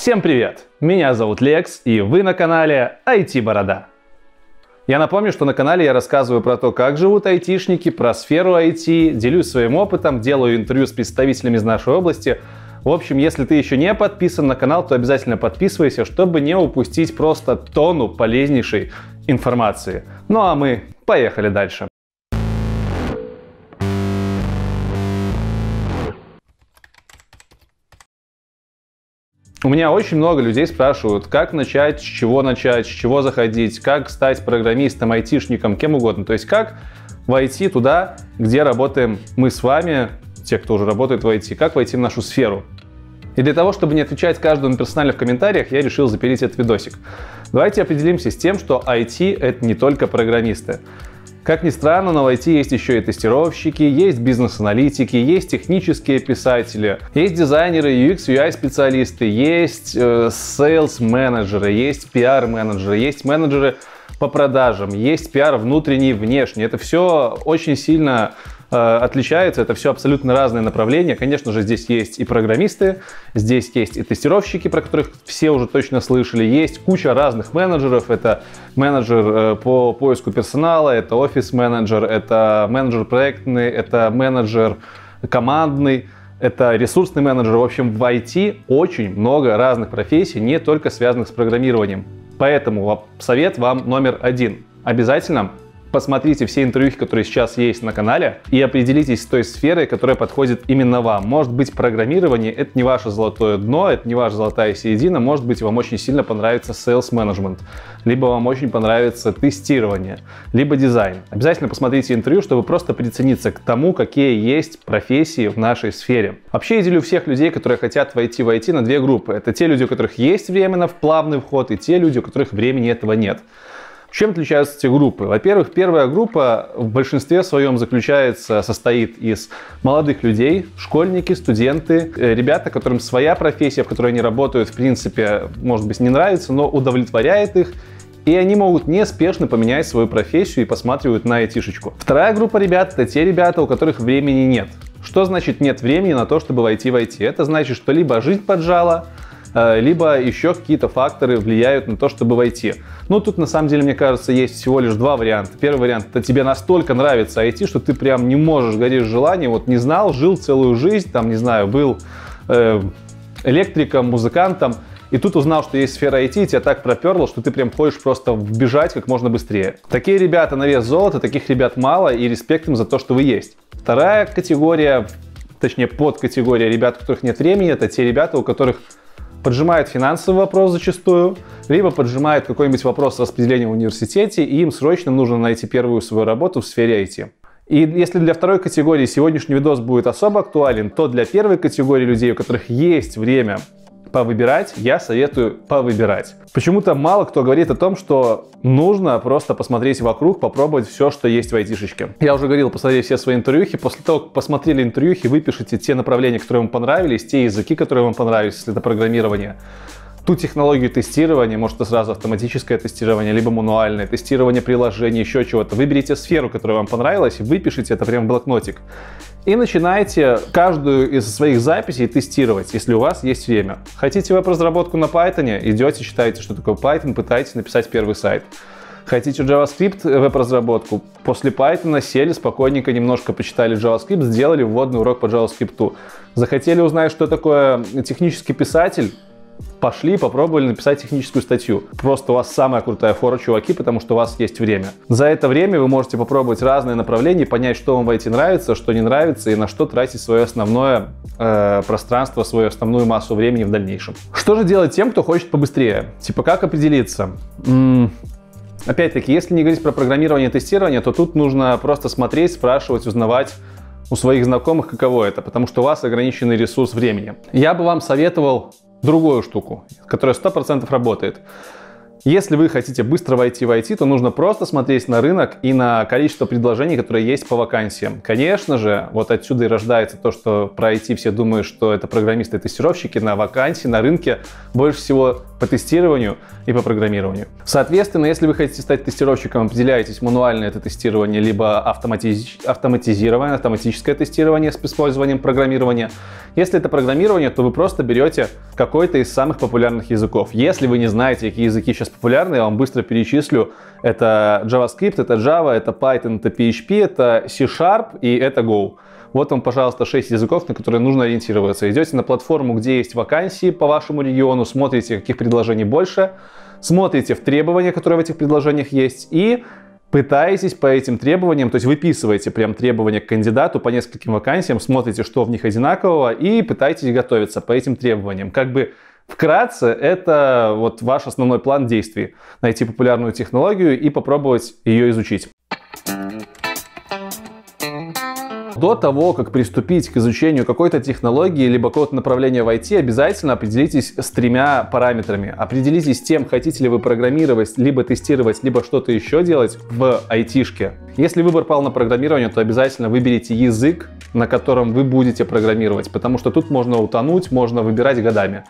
Всем привет! Меня зовут Лекс, и вы на канале IT Борода. Я напомню, что на канале я рассказываю про то, как живут айтишники, про сферу IT, делюсь своим опытом, делаю интервью с представителями из нашей области. В общем, если ты еще не подписан на канал, то обязательно подписывайся, чтобы не упустить просто тонну полезнейшей информации. Ну а мы поехали дальше. У меня очень много людей спрашивают, как начать, с чего начать, с чего заходить, как стать программистом, айтишником, кем угодно. То есть как войти туда, где работаем мы с вами, те, кто уже работает в IT, как войти в нашу сферу. И для того, чтобы не отвечать каждому персонально в комментариях, я решил запилить этот видосик. Давайте определимся с тем, что IT — это не только программисты. Как ни странно, но в IT есть еще и тестировщики, есть бизнес-аналитики, есть технические писатели, есть дизайнеры, UX, UI специалисты, есть э, sales-менеджеры, есть PR-менеджеры, есть менеджеры по продажам, есть пиар внутренний и внешний. Это все очень сильно отличается. Это все абсолютно разные направления. Конечно же, здесь есть и программисты, здесь есть и тестировщики, про которых все уже точно слышали. Есть куча разных менеджеров. Это менеджер э, по поиску персонала, это офис-менеджер, это менеджер проектный, это менеджер командный это ресурсный менеджер. В общем, в IT очень много разных профессий, не только связанных с программированием. Поэтому совет вам номер один. Обязательно посмотрите все интервью, которые сейчас есть на канале, и определитесь с той сферой, которая подходит именно вам. Может быть, программирование — это не ваше золотое дно, это не ваша золотая середина, может быть, вам очень сильно понравится sales management, либо вам очень понравится тестирование, либо дизайн. Обязательно посмотрите интервью, чтобы просто прицениться к тому, какие есть профессии в нашей сфере. Вообще, я делю всех людей, которые хотят войти в IT на две группы. Это те люди, у которых есть время в плавный вход, и те люди, у которых времени этого нет. Чем отличаются эти группы? Во-первых, первая группа в большинстве своем заключается, состоит из молодых людей, школьники, студенты, э, ребята, которым своя профессия, в которой они работают, в принципе, может быть, не нравится, но удовлетворяет их, и они могут неспешно поменять свою профессию и посматривают на айтишечку. Вторая группа ребят — это те ребята, у которых времени нет. Что значит нет времени на то, чтобы войти в IT? Это значит, что либо жизнь поджала, либо еще какие-то факторы влияют на то, чтобы войти. Ну, тут на самом деле, мне кажется, есть всего лишь два варианта. Первый вариант — это тебе настолько нравится IT, что ты прям не можешь, горишь желанием, вот не знал, жил целую жизнь, там, не знаю, был э, электриком, музыкантом, и тут узнал, что есть сфера IT, и тебя так проперло, что ты прям хочешь просто вбежать как можно быстрее. Такие ребята на вес золота, таких ребят мало, и респект им за то, что вы есть. Вторая категория, точнее подкатегория ребят, у которых нет времени, это те ребята, у которых поджимает финансовый вопрос зачастую, либо поджимает какой-нибудь вопрос распределения в университете, и им срочно нужно найти первую свою работу в сфере IT. И если для второй категории сегодняшний видос будет особо актуален, то для первой категории людей, у которых есть время повыбирать, я советую повыбирать. Почему-то мало кто говорит о том, что нужно просто посмотреть вокруг, попробовать все, что есть в айтишечке. Я уже говорил, посмотрели все свои интервьюхи. После того, как посмотрели интервьюхи, выпишите те направления, которые вам понравились, те языки, которые вам понравились, если это программирование ту технологию тестирования, может это сразу автоматическое тестирование, либо мануальное тестирование приложений, еще чего-то. Выберите сферу, которая вам понравилась, выпишите это прямо в блокнотик. И начинайте каждую из своих записей тестировать, если у вас есть время. Хотите веб-разработку на Python, идете, читаете, что такое Python, пытаетесь написать первый сайт. Хотите JavaScript веб-разработку? После Python сели спокойненько, немножко почитали JavaScript, сделали вводный урок по JavaScript. Захотели узнать, что такое технический писатель? Пошли, попробовали написать техническую статью. Просто у вас самая крутая фора, чуваки, потому что у вас есть время. За это время вы можете попробовать разные направления, понять, что вам в IT нравится, что не нравится и на что тратить свое основное э, пространство, свою основную массу времени в дальнейшем. Что же делать тем, кто хочет побыстрее? Типа как определиться? М-м- Опять-таки, если не говорить про программирование и тестирование, то тут нужно просто смотреть, спрашивать, узнавать у своих знакомых, каково это, потому что у вас ограниченный ресурс времени. Я бы вам советовал другую штуку, которая 100% работает. Если вы хотите быстро войти в IT, то нужно просто смотреть на рынок и на количество предложений, которые есть по вакансиям. Конечно же, вот отсюда и рождается то, что про IT все думают, что это программисты и тестировщики. На вакансии, на рынке больше всего по тестированию и по программированию. Соответственно, если вы хотите стать тестировщиком, определяетесь мануально это тестирование, либо автоматиз... автоматизированное, автоматическое тестирование с использованием программирования. Если это программирование, то вы просто берете какой-то из самых популярных языков. Если вы не знаете, какие языки сейчас популярны, я вам быстро перечислю. Это JavaScript, это Java, это Python, это PHP, это C-Sharp и это Go. Вот вам, пожалуйста, 6 языков, на которые нужно ориентироваться. Идете на платформу, где есть вакансии по вашему региону, смотрите, каких предложений больше, смотрите в требования, которые в этих предложениях есть, и пытаетесь по этим требованиям, то есть выписываете прям требования к кандидату по нескольким вакансиям, смотрите, что в них одинакового, и пытаетесь готовиться по этим требованиям. Как бы Вкратце, это вот ваш основной план действий. Найти популярную технологию и попробовать ее изучить. До того, как приступить к изучению какой-то технологии либо какого-то направления в IT, обязательно определитесь с тремя параметрами. Определитесь с тем, хотите ли вы программировать, либо тестировать, либо что-то еще делать в IT-шке. Если выбор пал на программирование, то обязательно выберите язык, на котором вы будете программировать, потому что тут можно утонуть, можно выбирать годами.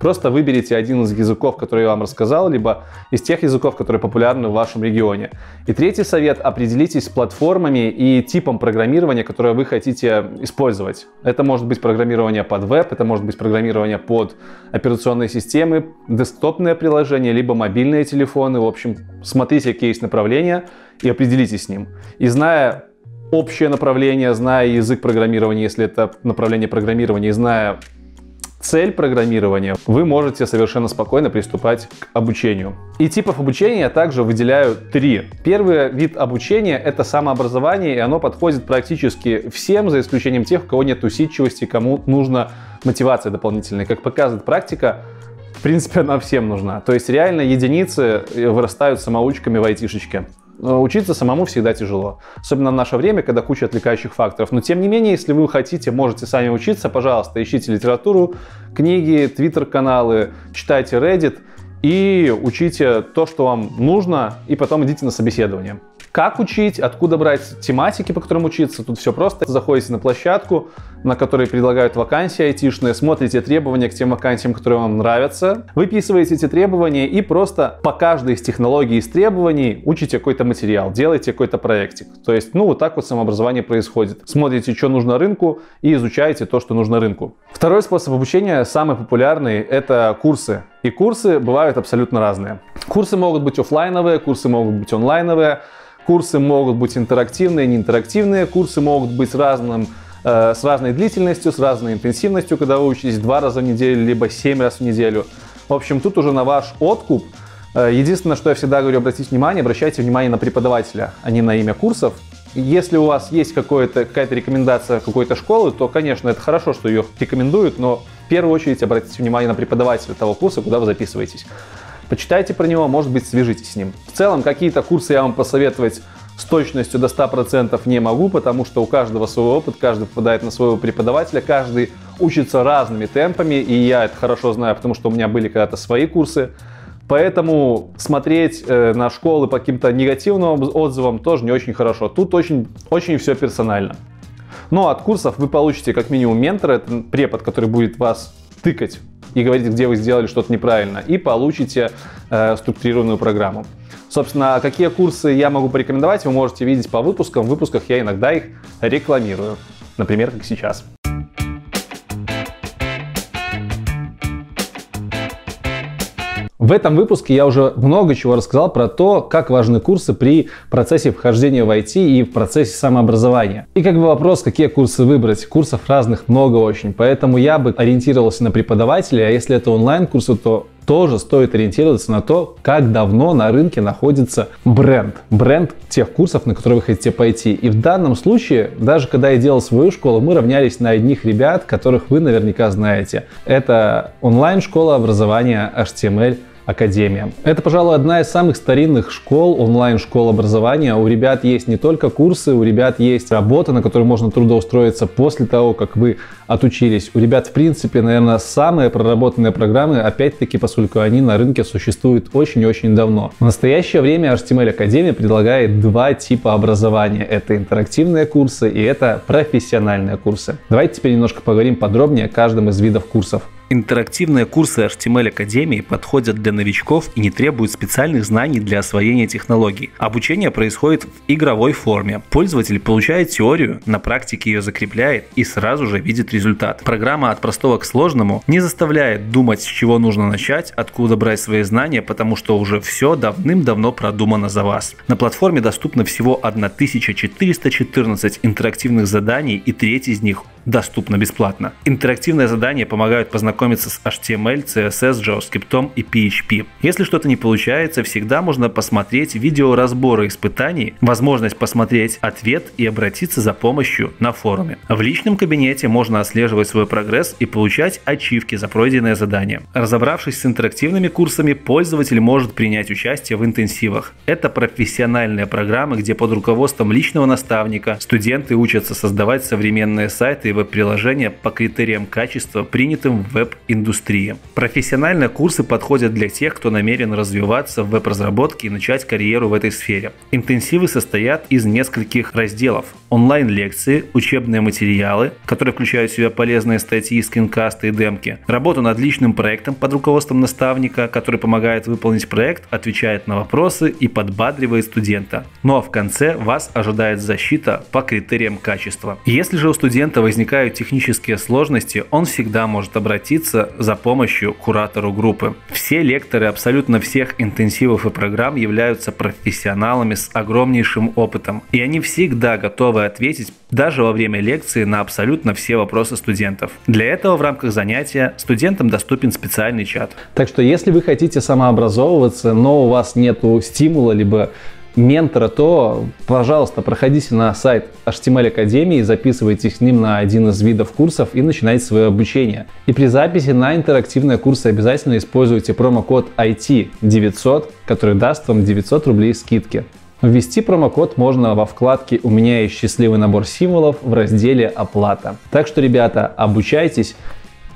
Просто выберите один из языков, который я вам рассказал, либо из тех языков, которые популярны в вашем регионе. И третий совет, определитесь с платформами и типом программирования, которое вы хотите использовать. Это может быть программирование под веб, это может быть программирование под операционные системы, десктопные приложения, либо мобильные телефоны. В общем, смотрите, какие есть направления и определитесь с ним. И зная общее направление, зная язык программирования, если это направление программирования, и зная цель программирования, вы можете совершенно спокойно приступать к обучению. И типов обучения я также выделяю три. Первый вид обучения — это самообразование, и оно подходит практически всем, за исключением тех, у кого нет усидчивости, кому нужна мотивация дополнительная. Как показывает практика, в принципе, она всем нужна. То есть реально единицы вырастают самоучками в айтишечке. Э, учиться самому всегда тяжело. Особенно в наше время, когда куча отвлекающих факторов. Но тем не менее, если вы хотите, можете сами учиться, пожалуйста, ищите литературу, книги, твиттер-каналы, читайте Reddit и учите то, что вам нужно, и потом идите на собеседование. Как учить, откуда брать тематики, по которым учиться, тут все просто. Заходите на площадку, на которой предлагают вакансии айтишные, смотрите требования к тем вакансиям, которые вам нравятся, выписываете эти требования и просто по каждой из технологий из требований учите какой-то материал, делаете какой-то проектик. То есть, ну, вот так вот самообразование происходит. Смотрите, что нужно рынку и изучаете то, что нужно рынку. Второй способ обучения, самый популярный, это курсы. И курсы бывают абсолютно разные. Курсы могут быть офлайновые, курсы могут быть онлайновые, Курсы могут быть интерактивные, неинтерактивные. Курсы могут быть разным, э, с разной длительностью, с разной интенсивностью, когда вы учитесь два раза в неделю, либо семь раз в неделю. В общем, тут уже на ваш откуп. Э, единственное, что я всегда говорю, обратите внимание, обращайте внимание на преподавателя, а не на имя курсов. Если у вас есть какая-то рекомендация какой-то школы, то, конечно, это хорошо, что ее рекомендуют, но в первую очередь обратите внимание на преподавателя того курса, куда вы записываетесь. Почитайте про него, может быть, свяжитесь с ним. В целом, какие-то курсы я вам посоветовать с точностью до 100% не могу, потому что у каждого свой опыт, каждый попадает на своего преподавателя, каждый учится разными темпами, и я это хорошо знаю, потому что у меня были когда-то свои курсы. Поэтому смотреть э, на школы по каким-то негативным отзывам тоже не очень хорошо. Тут очень, очень все персонально. Но от курсов вы получите как минимум ментора, это препод, который будет вас тыкать и говорить, где вы сделали что-то неправильно, и получите э, структурированную программу. Собственно, какие курсы я могу порекомендовать, вы можете видеть по выпускам. В выпусках я иногда их рекламирую. Например, как сейчас. В этом выпуске я уже много чего рассказал про то, как важны курсы при процессе вхождения в IT и в процессе самообразования. И как бы вопрос, какие курсы выбрать. Курсов разных много очень, поэтому я бы ориентировался на преподавателя, а если это онлайн-курсы, то тоже стоит ориентироваться на то, как давно на рынке находится бренд. Бренд тех курсов, на которые вы хотите пойти. И в данном случае, даже когда я делал свою школу, мы равнялись на одних ребят, которых вы наверняка знаете. Это онлайн-школа образования HTML Академия. Это, пожалуй, одна из самых старинных школ, онлайн-школ образования. У ребят есть не только курсы, у ребят есть работа, на которую можно трудоустроиться после того, как вы отучились. У ребят, в принципе, наверное, самые проработанные программы, опять-таки, поскольку они на рынке существуют очень-очень давно. В настоящее время HTML Академия предлагает два типа образования. Это интерактивные курсы и это профессиональные курсы. Давайте теперь немножко поговорим подробнее о каждом из видов курсов. Интерактивные курсы HTML Академии подходят для новичков и не требуют специальных знаний для освоения технологий. Обучение происходит в игровой форме. Пользователь получает теорию, на практике ее закрепляет и сразу же видит результат. Программа от простого к сложному не заставляет думать, с чего нужно начать, откуда брать свои знания, потому что уже все давным-давно продумано за вас. На платформе доступно всего 1414 интерактивных заданий и треть из них доступно бесплатно. Интерактивные задания помогают познакомиться с HTML, CSS, JavaScript и PHP. Если что-то не получается, всегда можно посмотреть видео разбора испытаний, возможность посмотреть ответ и обратиться за помощью на форуме. В личном кабинете можно отслеживать свой прогресс и получать ачивки за пройденное задание. Разобравшись с интерактивными курсами, пользователь может принять участие в интенсивах. Это профессиональные программы, где под руководством личного наставника студенты учатся создавать современные сайты и веб-приложения по критериям качества, принятым в веб-индустрии. Профессиональные курсы подходят для тех, кто намерен развиваться в веб-разработке и начать карьеру в этой сфере. Интенсивы состоят из нескольких разделов. Онлайн-лекции, учебные материалы, которые включают в себя полезные статьи, скринкасты и демки, работу над личным проектом под руководством наставника, который помогает выполнить проект, отвечает на вопросы и подбадривает студента. Ну а в конце вас ожидает защита по критериям качества. Если же у студента возникают технические сложности, он всегда может обратиться за помощью куратору группы. Все лекторы абсолютно всех интенсивов и программ являются профессионалами с огромнейшим опытом, и они всегда готовы ответить даже во время лекции на абсолютно все вопросы студентов. Для этого в рамках занятия студентам доступен специальный чат. Так что если вы хотите самообразовываться, но у вас нет стимула либо ментора, то, пожалуйста, проходите на сайт HTML Академии, записывайтесь с ним на один из видов курсов и начинайте свое обучение. И при записи на интерактивные курсы обязательно используйте промокод IT900, который даст вам 900 рублей скидки. Ввести промокод можно во вкладке «У меня есть счастливый набор символов» в разделе «Оплата». Так что, ребята, обучайтесь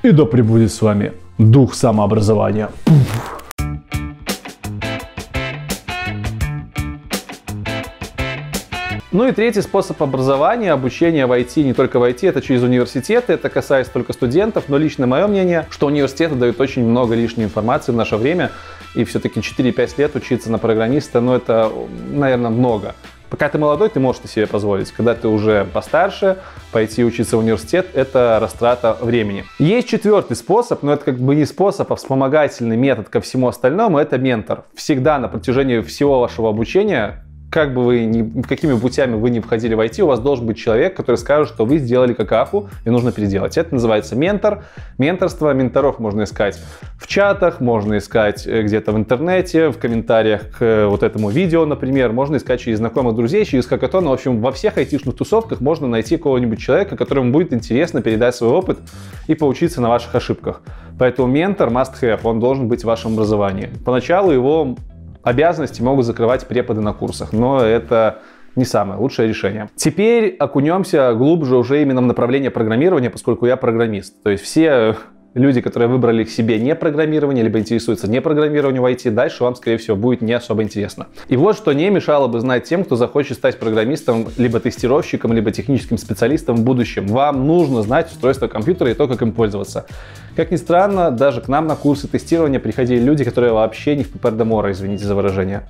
и да пребудет с вами дух самообразования. Ну и третий способ образования, обучения в IT, не только в IT, это через университеты, это касается только студентов, но лично мое мнение, что университеты дают очень много лишней информации в наше время, и все-таки 4-5 лет учиться на программиста, ну это, наверное, много. Пока ты молодой, ты можешь себе позволить. Когда ты уже постарше, пойти учиться в университет – это растрата времени. Есть четвертый способ, но это как бы не способ, а вспомогательный метод ко всему остальному – это ментор. Всегда на протяжении всего вашего обучения как бы вы ни, какими путями вы не входили в IT, у вас должен быть человек, который скажет, что вы сделали какафу и нужно переделать. Это называется ментор. Менторство, менторов можно искать в чатах, можно искать э, где-то в интернете, в комментариях к э, вот этому видео, например, можно искать через знакомых друзей, через хакатон. В общем, во всех айтишных тусовках можно найти какого-нибудь человека, которому будет интересно передать свой опыт и поучиться на ваших ошибках. Поэтому ментор must have, он должен быть в вашем образовании. Поначалу его Обязанности могут закрывать преподы на курсах, но это не самое лучшее решение. Теперь окунемся глубже уже именно в направление программирования, поскольку я программист. То есть все люди, которые выбрали к себе не программирование, либо интересуются не программированием в IT, дальше вам, скорее всего, будет не особо интересно. И вот что не мешало бы знать тем, кто захочет стать программистом, либо тестировщиком, либо техническим специалистом в будущем. Вам нужно знать устройство компьютера и то, как им пользоваться. Как ни странно, даже к нам на курсы тестирования приходили люди, которые вообще не в ППР извините за выражение.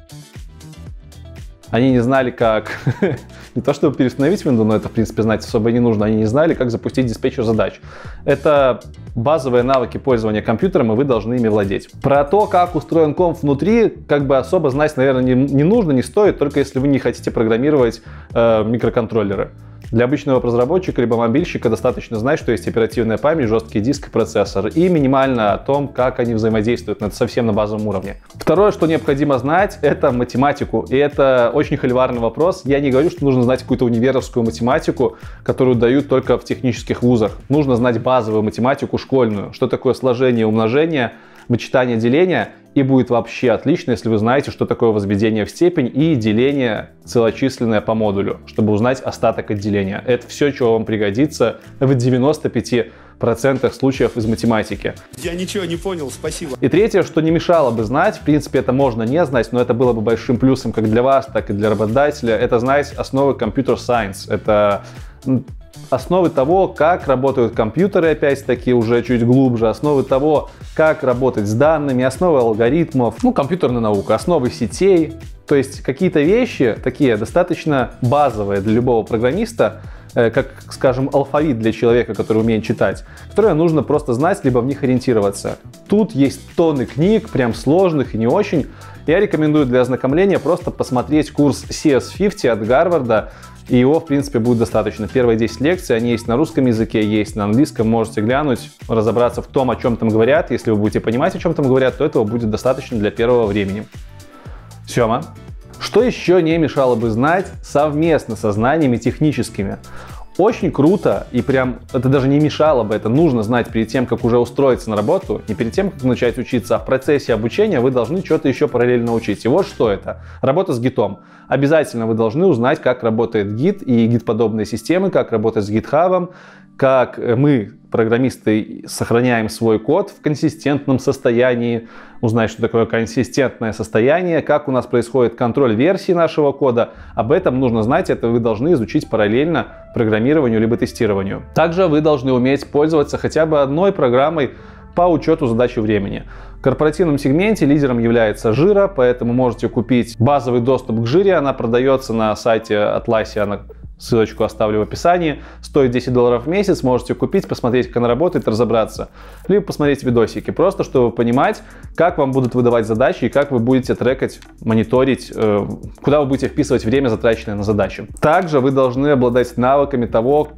Они не знали, как не то чтобы переустановить Windows, но это, в принципе, знать особо не нужно. Они не знали, как запустить диспетчер задач. Это базовые навыки пользования компьютером, и вы должны ими владеть. Про то, как устроен комп внутри, как бы особо знать, наверное, не, не нужно, не стоит, только если вы не хотите программировать э, микроконтроллеры. Для обычного разработчика либо мобильщика достаточно знать, что есть оперативная память, жесткий диск и процессор, и минимально о том, как они взаимодействуют, но это совсем на базовом уровне. Второе, что необходимо знать, это математику, и это очень холиварный вопрос. Я не говорю, что нужно знать какую-то универовскую математику, которую дают только в технических вузах. Нужно знать базовую математику школьную, что такое сложение, умножение, вычитание, деление, и будет вообще отлично, если вы знаете, что такое возведение в степень и деление целочисленное по модулю, чтобы узнать остаток отделения. Это все, чего вам пригодится в 95 процентах случаев из математики. Я ничего не понял, спасибо. И третье, что не мешало бы знать, в принципе, это можно не знать, но это было бы большим плюсом как для вас, так и для работодателя, это знать основы компьютер-сайенс. Это основы того, как работают компьютеры, опять-таки, уже чуть глубже, основы того, как работать с данными, основы алгоритмов, ну, компьютерная наука, основы сетей. То есть какие-то вещи такие достаточно базовые для любого программиста, э, как, скажем, алфавит для человека, который умеет читать, которые нужно просто знать, либо в них ориентироваться. Тут есть тонны книг, прям сложных и не очень. Я рекомендую для ознакомления просто посмотреть курс CS50 от Гарварда, и его, в принципе, будет достаточно. Первые 10 лекций, они есть на русском языке, есть на английском. Можете глянуть, разобраться в том, о чем там говорят. Если вы будете понимать, о чем там говорят, то этого будет достаточно для первого времени. Сема. Что еще не мешало бы знать совместно со знаниями техническими? Очень круто, и прям это даже не мешало бы, это нужно знать перед тем, как уже устроиться на работу, не перед тем, как начать учиться, а в процессе обучения вы должны что-то еще параллельно учить. И вот что это. Работа с гитом. Обязательно вы должны узнать, как работает гид и гид-подобные системы, как работать с гитхабом, как мы, программисты, сохраняем свой код в консистентном состоянии, узнать, что такое консистентное состояние, как у нас происходит контроль версии нашего кода. Об этом нужно знать, это вы должны изучить параллельно программированию либо тестированию. Также вы должны уметь пользоваться хотя бы одной программой по учету задачи времени. В корпоративном сегменте лидером является Жира, поэтому можете купить базовый доступ к Жире. Она продается на сайте Atlassian ссылочку оставлю в описании. Стоит 10 долларов в месяц, можете купить, посмотреть, как она работает, разобраться. Либо посмотреть видосики, просто чтобы понимать, как вам будут выдавать задачи и как вы будете трекать, мониторить, э, куда вы будете вписывать время, затраченное на задачи. Также вы должны обладать навыками того,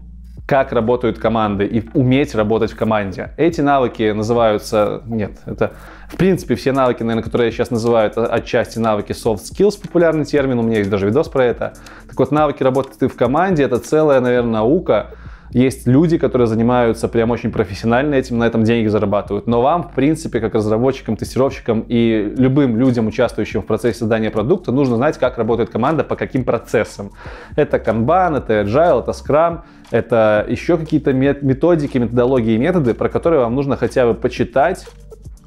как работают команды и уметь работать в команде. Эти навыки называются, нет, это в принципе все навыки, наверное, которые я сейчас называю, это отчасти навыки soft skills, популярный термин, у меня есть даже видос про это. Так вот, навыки работы в команде, это целая, наверное, наука, есть люди, которые занимаются прям очень профессионально этим, на этом деньги зарабатывают. Но вам, в принципе, как разработчикам, тестировщикам и любым людям, участвующим в процессе создания продукта, нужно знать, как работает команда, по каким процессам. Это Kanban, это Agile, это Scrum, это еще какие-то методики, методологии и методы, про которые вам нужно хотя бы почитать,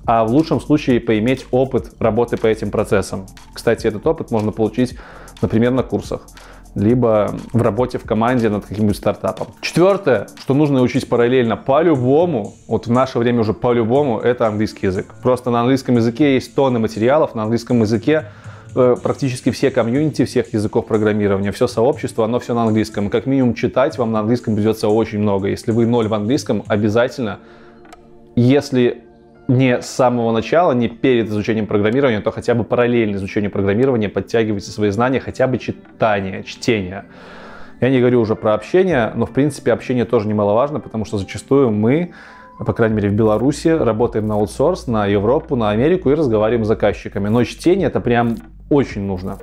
а в лучшем случае поиметь опыт работы по этим процессам. Кстати, этот опыт можно получить, например, на курсах либо в работе в команде над каким-нибудь стартапом. Четвертое, что нужно учить параллельно по-любому, вот в наше время уже по-любому, это английский язык. Просто на английском языке есть тонны материалов, на английском языке э, практически все комьюнити всех языков программирования, все сообщество, оно все на английском. Как минимум читать вам на английском придется очень много. Если вы ноль в английском, обязательно, если не с самого начала, не перед изучением программирования, то хотя бы параллельно изучению программирования подтягивайте свои знания, хотя бы читание, чтение. Я не говорю уже про общение, но в принципе общение тоже немаловажно, потому что зачастую мы, по крайней мере в Беларуси, работаем на аутсорс, на Европу, на Америку и разговариваем с заказчиками. Но чтение это прям очень нужно.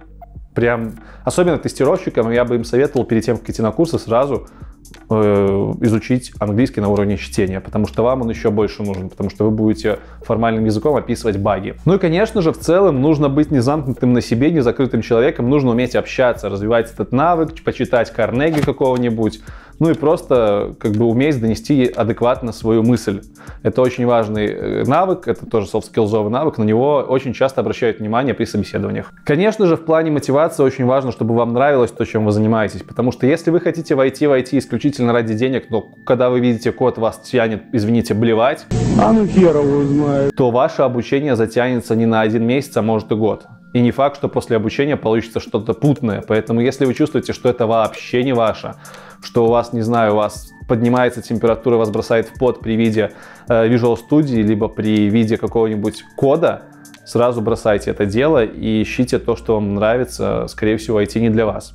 Прям, особенно тестировщикам, я бы им советовал перед тем, как идти на курсы, сразу изучить английский на уровне чтения, потому что вам он еще больше нужен, потому что вы будете формальным языком описывать баги. Ну и, конечно же, в целом нужно быть не замкнутым на себе, не закрытым человеком, нужно уметь общаться, развивать этот навык, почитать Карнеги какого-нибудь, ну и просто как бы уметь донести адекватно свою мысль. Это очень важный э, навык, это тоже soft-skillsовый навык, на него очень часто обращают внимание при собеседованиях. Конечно же, в плане мотивации очень важно, чтобы вам нравилось то, чем вы занимаетесь, потому что если вы хотите войти в IT исключительно ради денег, но когда вы видите код, вас тянет, извините, блевать, а ну хер его знает, то ваше обучение затянется не на один месяц, а может и год. И не факт, что после обучения получится что-то путное. Поэтому если вы чувствуете, что это вообще не ваше, что у вас, не знаю, у вас поднимается температура, вас бросает в пот при виде э, Visual Studio, либо при виде какого-нибудь кода, сразу бросайте это дело и ищите то, что вам нравится. Скорее всего, IT не для вас.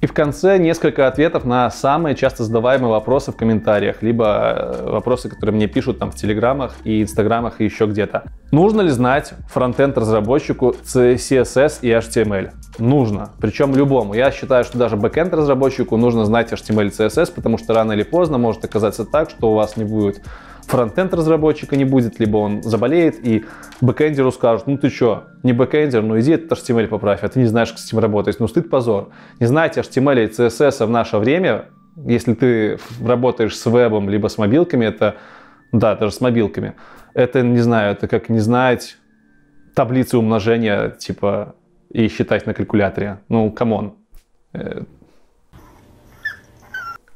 И в конце несколько ответов на самые часто задаваемые вопросы в комментариях, либо э, вопросы, которые мне пишут там в телеграмах и инстаграмах и еще где-то. Нужно ли знать фронтенд разработчику CSS и HTML? Нужно, причем любому. Я считаю, что даже бэкенд разработчику нужно знать HTML и CSS, потому что рано или поздно может оказаться так, что у вас не будет фронтенд разработчика не будет, либо он заболеет, и бэкэндеру скажут, ну ты что, не бэкэндер, ну иди этот HTML поправь, а ты не знаешь, как с этим работать. Ну стыд позор. Не знаете HTML и CSS в наше время, если ты работаешь с вебом, либо с мобилками, это, да, даже с мобилками, это, не знаю, это как не знать таблицы умножения, типа, и считать на калькуляторе. Ну, come on. Э,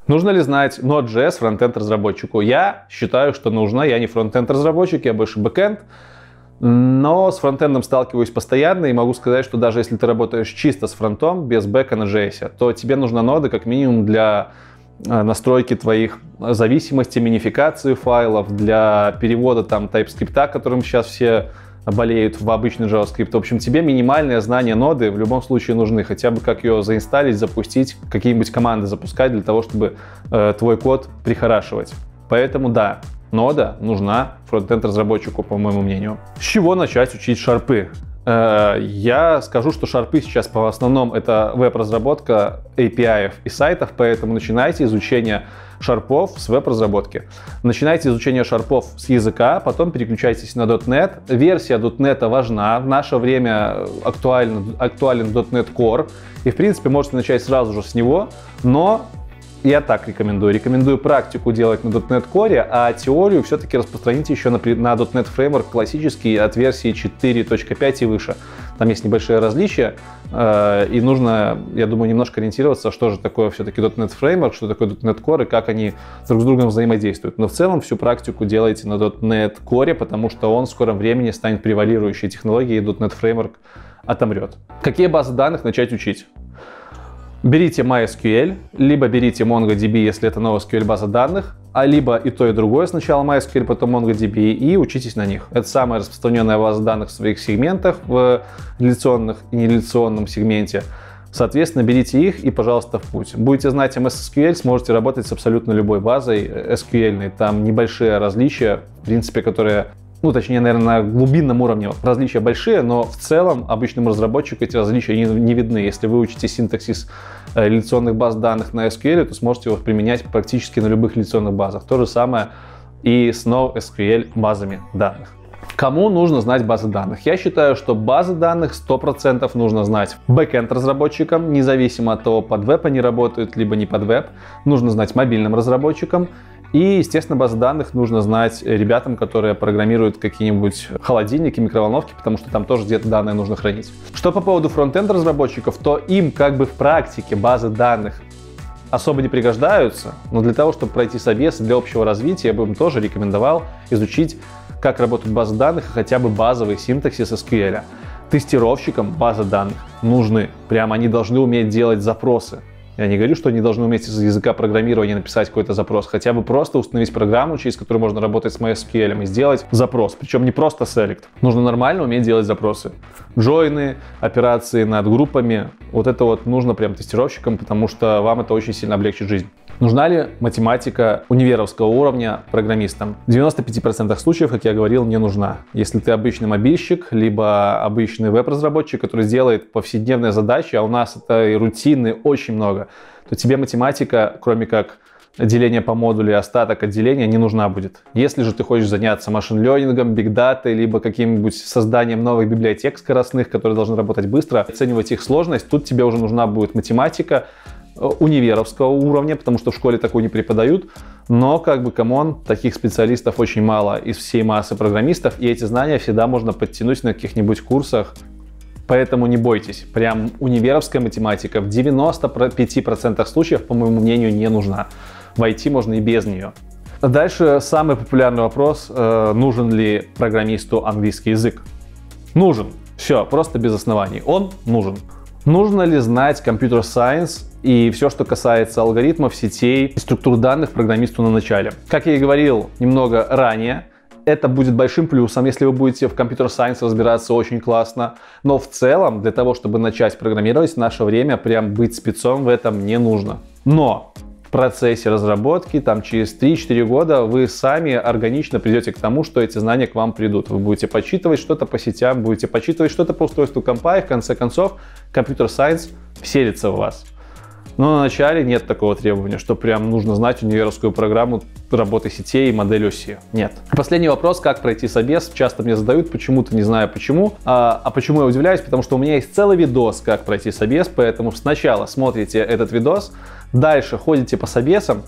нужно ли знать Node.js фронтенд разработчику? Я считаю, что нужно. Я не фронтенд разработчик, я больше бэкенд. Но с фронтендом сталкиваюсь постоянно и могу сказать, что даже если ты работаешь чисто с фронтом, без бэка на JS, то тебе нужна нода как минимум для э, настройки твоих зависимостей, минификации файлов, для перевода там TypeScript, которым сейчас все болеют в обычный JavaScript. В общем, тебе минимальное знание ноды в любом случае нужны. Хотя бы как ее заинсталить, запустить, какие-нибудь команды запускать для того, чтобы э, твой код прихорашивать. Поэтому да, нода нужна фронтенд-разработчику, по моему мнению. С чего начать учить шарпы? Э, я скажу, что шарпы сейчас по основном это веб-разработка API и сайтов, поэтому начинайте изучение шарпов с веб-разработки. Начинайте изучение шарпов с языка, потом переключайтесь на .NET. Версия .NET важна. В наше время актуален, актуален .NET Core. И, в принципе, можете начать сразу же с него, но я так рекомендую. Рекомендую практику делать на .NET Core, а теорию все-таки распространите еще на, на .NET Framework классический от версии 4.5 и выше. Там есть небольшие различия, э, и нужно, я думаю, немножко ориентироваться, что же такое все-таки .NET Framework, что такое .NET Core и как они друг с другом взаимодействуют. Но в целом всю практику делайте на .NET Core, потому что он в скором времени станет превалирующей технологией, и .NET Framework отомрет. Какие базы данных начать учить? Берите MySQL, либо берите MongoDB, если это NoSQL база данных, а либо и то, и другое. Сначала MySQL, потом MongoDB, и учитесь на них. Это самая распространенная база данных в своих сегментах, в реляционных и нереляционном сегменте. Соответственно, берите их и, пожалуйста, в путь. Будете знать MS SQL, сможете работать с абсолютно любой базой SQL. Там небольшие различия, в принципе, которые ну, точнее, наверное, на глубинном уровне различия большие, но в целом обычному разработчику эти различия не, не видны. Если вы учите синтаксис э, реляционных баз данных на SQL, то сможете его применять практически на любых реляционных базах. То же самое и с NoSQL базами данных. Кому нужно знать базы данных? Я считаю, что базы данных 100% нужно знать бэкенд разработчикам, независимо от того, под веб они работают, либо не под веб. Нужно знать мобильным разработчикам и, естественно, базы данных нужно знать ребятам, которые программируют какие-нибудь холодильники, микроволновки, потому что там тоже где-то данные нужно хранить. Что по поводу фронтенд разработчиков, то им как бы в практике базы данных особо не пригождаются, но для того, чтобы пройти собес для общего развития, я бы им тоже рекомендовал изучить, как работают базы данных хотя бы базовый синтаксис SQL. Тестировщикам базы данных нужны. Прямо они должны уметь делать запросы. Я не говорю, что они должны уметь из языка программирования написать какой-то запрос, хотя бы просто установить программу, через которую можно работать с MySQL и сделать запрос. Причем не просто select. Нужно нормально уметь делать запросы. Джойны, операции над группами. Вот это вот нужно прям тестировщикам, потому что вам это очень сильно облегчит жизнь. Нужна ли математика универовского уровня программистам? В 95% случаев, как я говорил, не нужна. Если ты обычный мобильщик, либо обычный веб-разработчик, который сделает повседневные задачи, а у нас этой рутины очень много, то тебе математика, кроме как деление по модулю остаток отделения не нужна будет. Если же ты хочешь заняться machine learning ом, бигдатой, либо каким-нибудь созданием новых библиотек скоростных, которые должны работать быстро, оценивать их сложность, тут тебе уже нужна будет математика, универовского уровня, потому что в школе такое не преподают. Но, как бы, come on, таких специалистов очень мало из всей массы программистов, и эти знания всегда можно подтянуть на каких-нибудь курсах. Поэтому не бойтесь, прям универовская математика в 95% случаев, по моему мнению, не нужна. Войти можно и без нее. Дальше самый популярный вопрос, э, нужен ли программисту английский язык? Нужен. Все, просто без оснований. Он нужен. Нужно ли знать компьютер сайенс и все, что касается алгоритмов, сетей и структур данных программисту на начале? Как я и говорил немного ранее, это будет большим плюсом, если вы будете в компьютер сайенс разбираться очень классно. Но в целом, для того, чтобы начать программировать в наше время, прям быть спецом в этом не нужно. Но процессе разработки, там через 3-4 года вы сами органично придете к тому, что эти знания к вам придут. Вы будете почитывать что-то по сетям, будете почитывать что-то по устройству компа, и в конце концов компьютер сайенс вселится в вас. Но на начале нет такого требования, что прям нужно знать универскую программу работы сетей и модель оси. Нет. Последний вопрос, как пройти собес, часто мне задают, почему-то не знаю почему. А, а почему я удивляюсь? Потому что у меня есть целый видос, как пройти собес, поэтому сначала смотрите этот видос, Дальше ходите по собесам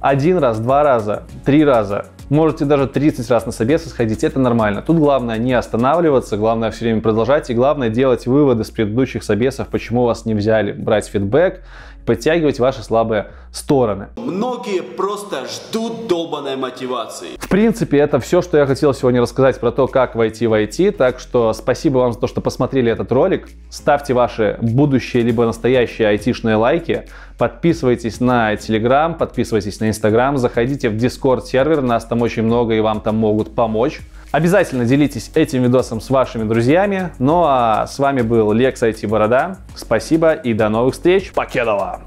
один раз, два раза, три раза. можете даже 30 раз на собесы сходить, это нормально. Тут главное не останавливаться, главное все время продолжать и главное делать выводы с предыдущих собесов, почему вас не взяли, брать фидбэк, подтягивать ваши слабые стороны. Многие просто ждут долбанной мотивации. В принципе, это все, что я хотел сегодня рассказать про то, как войти в IT. Так что спасибо вам за то, что посмотрели этот ролик. Ставьте ваши будущие либо настоящие айтишные лайки. Подписывайтесь на Telegram, подписывайтесь на Instagram, заходите в Discord сервер, нас там очень много и вам там могут помочь. Обязательно делитесь этим видосом с вашими друзьями. Ну а с вами был Лекс IT Борода. Спасибо и до новых встреч. Покедова!